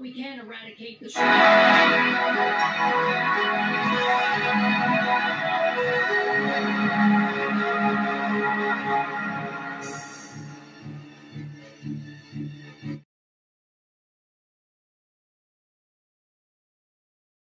we can eradicate the ah. shame.